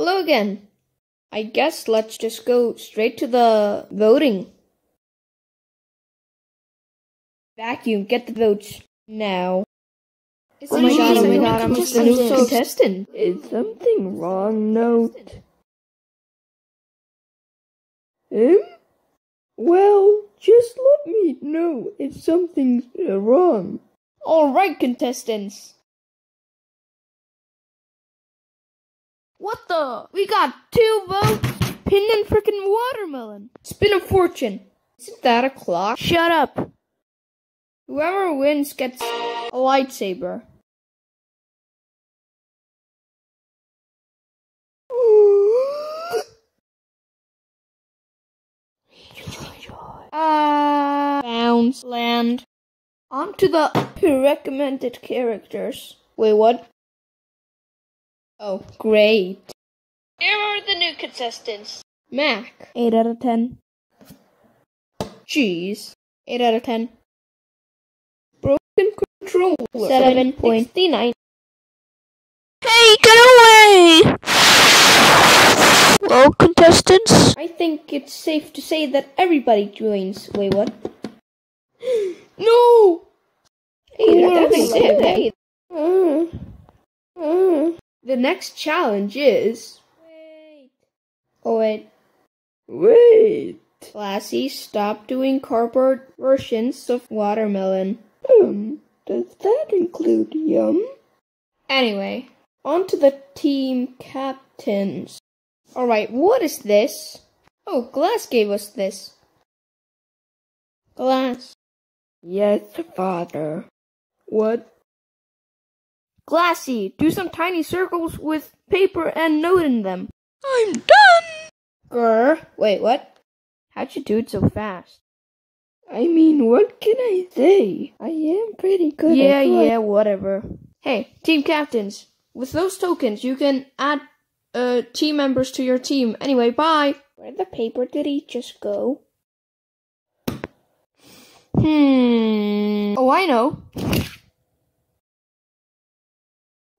Hello again. I guess let's just go straight to the voting. Vacuum, get the votes now. Oh my god, oh my god, I'm the new contestant. Is something wrong, Note? Him? Well, just let me know if something's wrong. Alright, contestants. What the? We got two votes. Pin and frickin' watermelon. Spin a fortune. Isn't that a clock? Shut up. Whoever wins gets a lightsaber. Ah, bounce, land. On to the recommended characters. Wait, what? Oh, great. Here are the new contestants. Mac. 8 out of 10. Cheese. 8 out of 10. Broken controller. 7.69. Hey, get away! Well, contestants? I think it's safe to say that everybody joins. Wait, what? no! Hey, that's it. Hey. Uh, uh. The next challenge is. Wait. Oh, wait. Wait. Glassy, stop doing cardboard versions of watermelon. Um, does that include yum? Anyway, on to the team captains. Alright, what is this? Oh, Glass gave us this. Glass. Yes, father. What? Glassy, do some tiny circles with paper and note in them. I'm done! Grr. Wait, what? How'd you do it so fast? I mean, what can I say? I am pretty good yeah, yeah, whatever. Hey, team captains, with those tokens, you can add uh, team members to your team. Anyway, bye. Where the paper did he just go? Hmm. Oh, I know.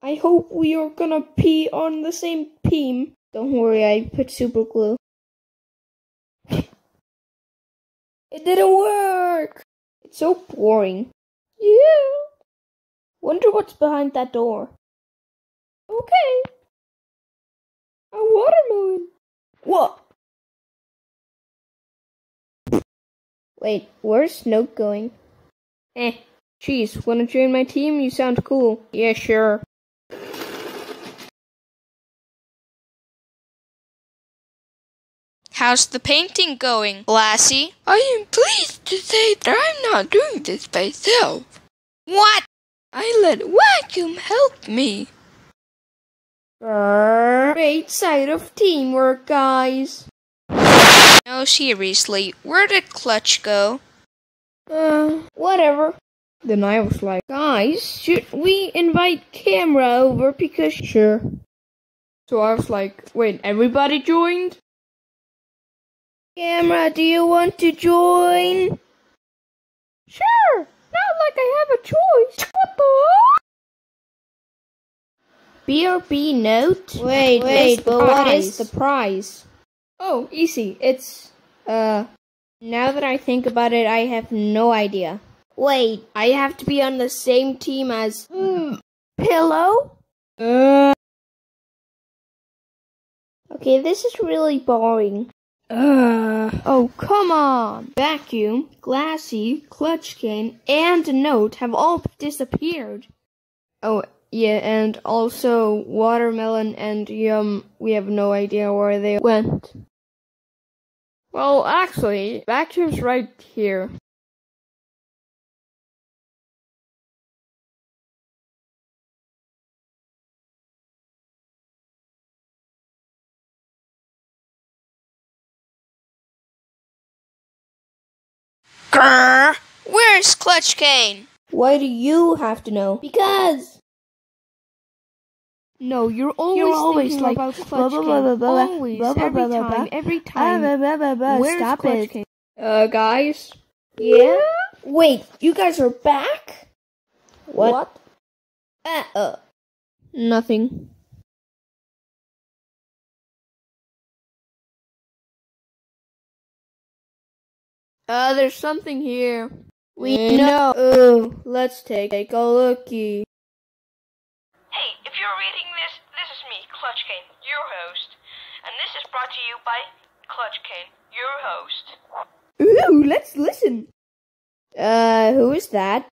I hope we are gonna pee on the same team. Don't worry, I put super glue. It didn't work! It's so boring. Yeah. Wonder what's behind that door. Okay. A watermelon. What? Wait, where's Snoke going? Eh. Jeez, wanna join my team? You sound cool. Yeah, sure. How's the painting going, Glassy? I am pleased to say that I'm not doing this myself. What? I let Vacuum help me. Great sight of teamwork, guys. No, seriously, where did Clutch go? Uh, whatever. Then I was like, guys, should we invite Camera over because sure. So I was like, wait, everybody joined? Camera, do you want to join? Sure, not like I have a choice. What the? BRB note? Wait, wait, but what is the prize? Oh, easy. It's, uh, now that I think about it, I have no idea. Wait, I have to be on the same team as mm, Pillow? Uh, Okay, this is really boring. Uh, Oh, come on! Vacuum, Glassy, Clutch Cane, and Note have all disappeared. Oh, yeah, and also Watermelon and Yum, we have no idea where they went. Well, actually, Vacuum's right here. Where's Clutch Cane? Why do you have to know? Because. No, you're always, you're always like about blah, blah, blah, blah, blah, always, blah, blah, every blah, time, blah, every time. Blah, blah, blah, blah. Where's Stop Clutch it. Cane? Uh, guys? Yeah? Wait, you guys are back? What? what? Uh, uh. Nothing. Uh, there's something here. We know. Oh, let's take, take a looky. Hey, if you're reading this, this is me, Clutchcane, your host. And this is brought to you by Clutchcane, your host. Ooh, let's listen. Uh, who is that?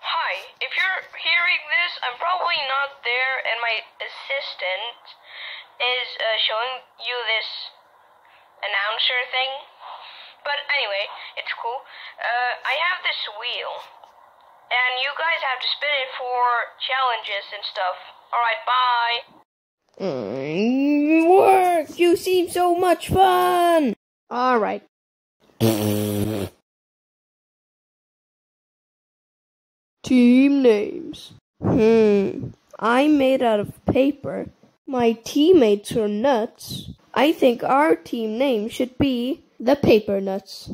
Hi, if you're hearing this, I'm probably not there, and my assistant is uh, showing you this announcer thing. But anyway, it's cool. Uh, I have this wheel, and you guys have to spin it for challenges and stuff. Alright, bye. Mm, work! You seem so much fun! Alright. Team names. Hmm. I'm made out of paper. My teammates are nuts. I think our team name should be the Paper Nuts.